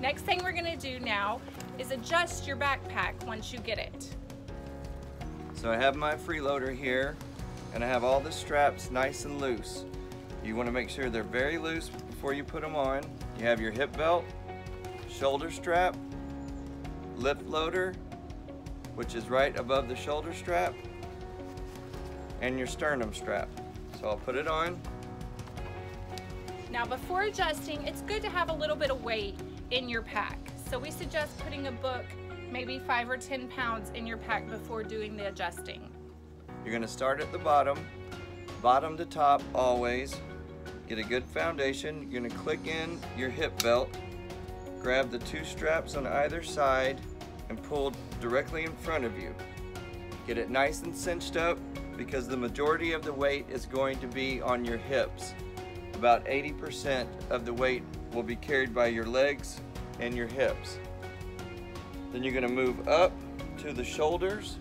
Next thing we're gonna do now is adjust your backpack once you get it. So I have my freeloader here and I have all the straps nice and loose. You want to make sure they're very loose before you put them on. You have your hip belt, shoulder strap, lift loader, which is right above the shoulder strap, and your sternum strap. So I'll put it on. Now before adjusting, it's good to have a little bit of weight in your pack. So we suggest putting a book maybe five or 10 pounds in your pack before doing the adjusting. You're gonna start at the bottom, bottom to top always. Get a good foundation. You're gonna click in your hip belt, grab the two straps on either side and pull directly in front of you. Get it nice and cinched up because the majority of the weight is going to be on your hips. About 80% of the weight will be carried by your legs and your hips. Then you're gonna move up to the shoulders,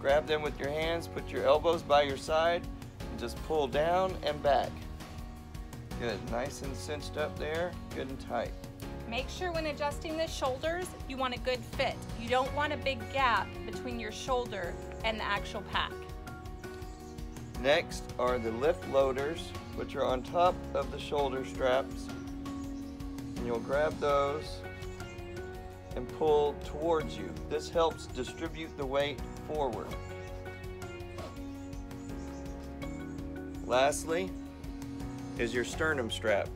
grab them with your hands, put your elbows by your side, and just pull down and back. Good, nice and cinched up there, good and tight. Make sure when adjusting the shoulders, you want a good fit. You don't want a big gap between your shoulder and the actual pack. Next are the lift loaders, which are on top of the shoulder straps. And you'll grab those and pull towards you. This helps distribute the weight forward. Lastly is your sternum strap.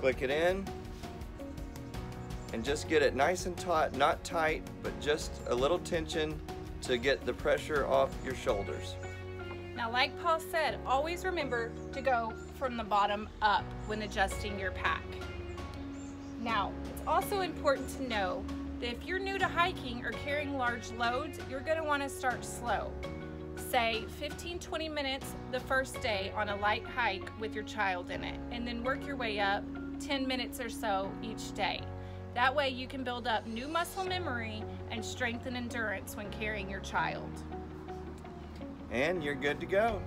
Click it in and just get it nice and taut, not tight, but just a little tension to get the pressure off your shoulders. Now, like Paul said, always remember to go from the bottom up when adjusting your pack. Now, it's also important to know that if you're new to hiking or carrying large loads, you're gonna wanna start slow. Say 15, 20 minutes the first day on a light hike with your child in it, and then work your way up 10 minutes or so each day. That way you can build up new muscle memory and strengthen endurance when carrying your child. And you're good to go.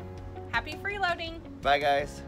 Happy freeloading! Bye guys.